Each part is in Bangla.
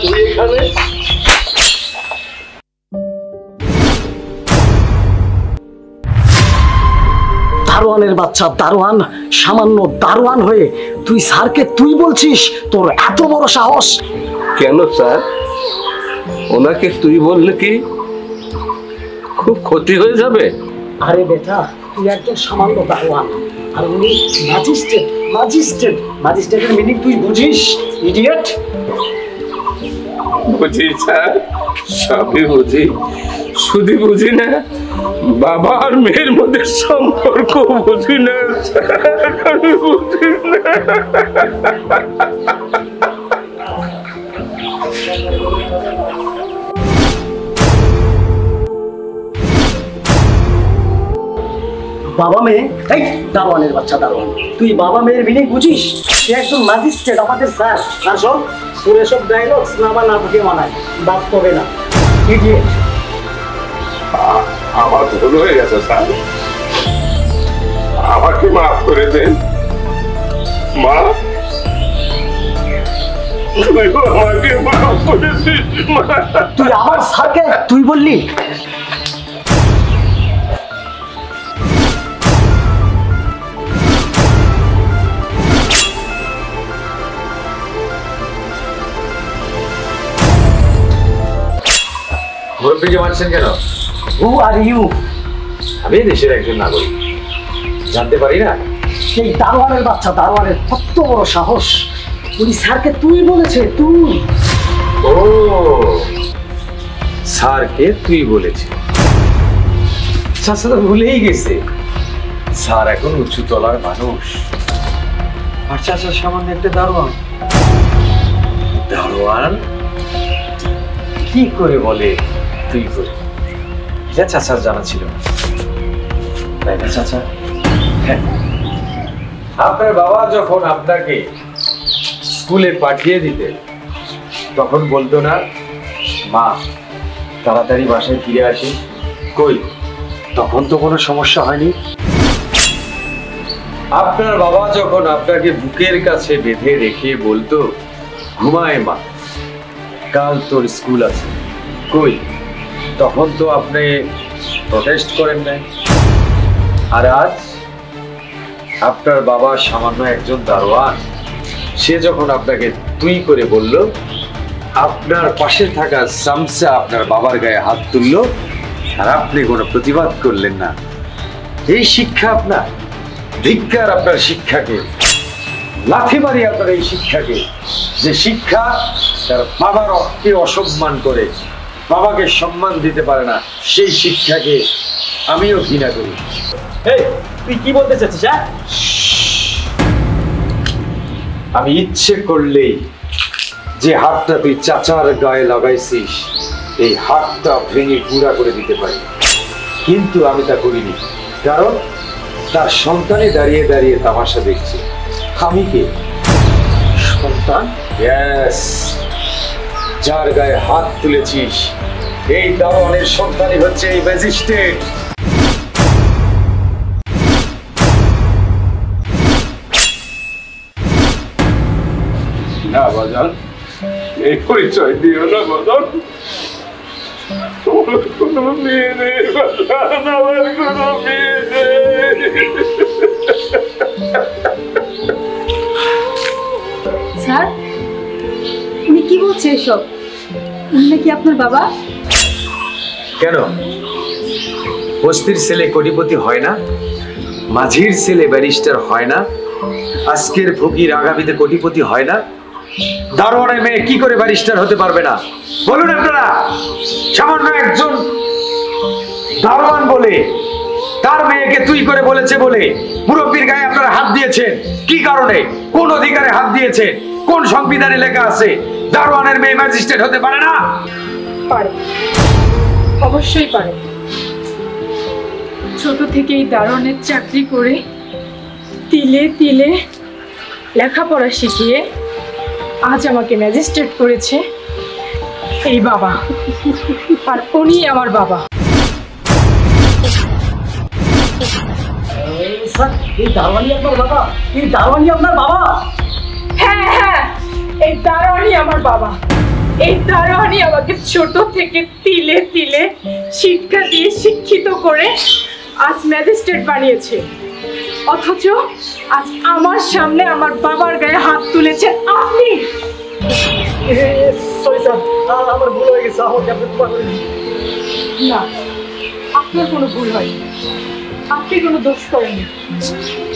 তুই এখানে? দারোয়ানের বাচ্চা দারোয়ান সামান্য দারোয়ান হয়ে তুই স্যারকে তুই বলছিস? তোর এত বড় সাহস। কেন স্যার? ওনাকে তুই বললে কি খুব ক্ষতি হয়ে যাবে? আরে বেটা তুই একজন সামান্য দারোয়ান আর উনি ম্যাজিস্ট্রেট ম্যাজিস্ট্রেট ম্যাজিস্ট্রেটের মিনিং তুই বুঝিস ইডিয়েট বুঝি স্যার সবই বুঝি। শুধু বুঝি না, বাবা আর মেয়ের মধ্যে সম্পর্ক বুঝি না বুঝি না। বাবা মেয়ে, এই দারোয়ানের বাচ্চা, দারোয়ান। তুই বাবা মেয়ের মিনিং বুঝিস? তুই একজন ম্যাজিস্ট্রেট আমাদের স্যার আর শোন তোর এসব ডায়লগস না বা নাটকে মানায়। বাস্তবে না। ইডিয়েট আমার ভুল হয়ে গেছে স্যার আমাকে মাফ করে দেন। মা তুই আমার স্যারকে তুই বললি? মুরব্বীকে মানছেন কেন? হু আর ইউ আমি দেশের একজন নাগরিক। জানতে পারি না? সেই দারোয়ানের বাচ্চা দারোয়ানের কত বড় সাহস। উনি স্যারকে তুই বলেছে তুই। ও স্যারকে তুই বলেছি। চাষা তো ভুলেই গেছে। স্যার এখন উঁচু তলার মানুষ। আর চাষার সামান্য একটা দারোয়ান। দারোয়ান? কি করে বলে? তুই করে এটা চাচার জানা ছিল। হ্যাঁ। আপনার বাবা যখন আপনাকে স্কুলে পাঠিয়ে দিতেন তখন বলতো না, মা, তাড়াতাড়ি বাসায় ফিরে আসি। কই? তখন তো কোনো সমস্যা হয়নি। আপনার বাবা যখন আপনাকে বুকের কাছে বেঁধে রেখে বলতো, ঘুমায় মা, কাল তোর স্কুল আছে। কই? তখন তো আপনি প্রটেস্ট করেন নাই। আর আজ আপনার বাবা সামান্য একজন দারোয়ান, সে যখন আপনাকে তুই করে বলল, আপনার পাশে থাকা সামসা আপনার বাবার গায়ে হাত তুললো, আর আপনি কোনো প্রতিবাদ করলেন না। এই শিক্ষা আপনার ধিক্কার আপনার শিক্ষাকে, লাথি মারি আপনার এই শিক্ষাকে, যে শিক্ষা তার বাবার অসম্মান করে বাবাকে সম্মান দিতে পারে না সেই শিক্ষাকে আমিও ঘৃণা করি। এই তুই কি বলতে চাচ্ছিস হ্যাঁ? আমি ইচ্ছে করলেই যে হাতটা তুই চাচার গায়ে লাগাইছিস এই হাতটা ভেঙে গুঁড়া করে দিতে পারি। কিন্তু আমি তা করিনি কারণ তার সন্তানে দাঁড়িয়ে দাঁড়িয়ে তামাশা দেখছে। আমি কে? সন্তান? যার গায়ে হাত তুলেছিস। এই দারোয়ানের সন্তানই হচ্ছে এই ম্যাজিস্ট্রেট। না বাজান এই পরিচয় দিও না বাজান। তোমার কোনো মেয়ে নেই বাজান আমার কোনো মেয়ে নেই। স্যার বলছে এসব? উনি নাকি আপনার বাবা? কেন? বস্তির ছেলে কোটিপতি হয় না? মাঝির ছেলে ব্যারিস্টার হয় না? আজকের ফকির আগামীতে কোটিপতি হয় না? দারোয়ানের মেয়ে কি করে ব্যারিস্টার হতে পারবে না? বলুন আপনারা! সামান্য একজন দারোয়ান বলে, তার মেয়েকে তুই করে বলেছে বলে। মুরব্বীর গায়ে আপনারা হাত দিয়েছেন। কি কারণে? কোন অধিকারে হাত দিয়েছেন? কোন সংবিধানে লেখা আছে, দারোয়ানের মেয়ে ম্যাজিস্ট্রেট হতে পারে না? পারে। অবশ্যই পারে। ছোট থেকেই দারোয়ানের চাকরি করে তিলে তিলে লেখাপড়া শিখিয়ে আজ আমাকে ম্যাজিস্ট্রেট করেছে এই বাবা। আর উনি আমার বাবা। এই দারোয়ানি আপনার বাবা? এই দারোয়ানি আপনার বাবা? হ্যাঁ হ্যাঁ এই দারোয়ানই আমার বাবা। এই দারোয়ানি আমাকে ছোট থেকে তিলে তিলে শিক্ষা দিয়ে শিক্ষিত করে আজ ম্যাজিস্ট্রেট বানিয়েছে। অথচ আজ আমার সামনে আমার বাবার গায়ে হাত তুলেছেন আপনি। আমার ভুল হয়ে গেছে। না আপনার কোনো ভুল হয়নি। আপনি কোনো দোষ করেননি।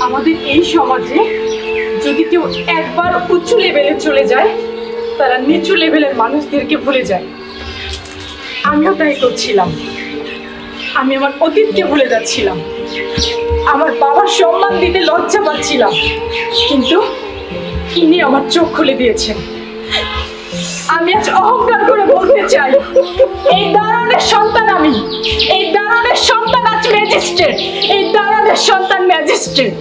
আমাদের এই সমাজে যদি কেউ একবার উঁচু লেভেলে চলে যায়, তারা নিচু লেভেলের মানুষদেরকে ভুলে যায়। আমিও তাই করছিলাম। আমি আমার অতীতকে ভুলে যাচ্ছিলাম। আমার বাবার সম্মান দিতে লজ্জা পাচ্ছিলাম। কিন্তু ইনি আমার চোখ খুলে দিয়েছেন। আজ অহংকার করে বলতে চাই, এই দারণের সন্তান আমি, এই দারণের সন্তান আজ ম্যাজিস্ট্রেট, এই দারণের সন্তান ম্যাজিস্ট্রেট।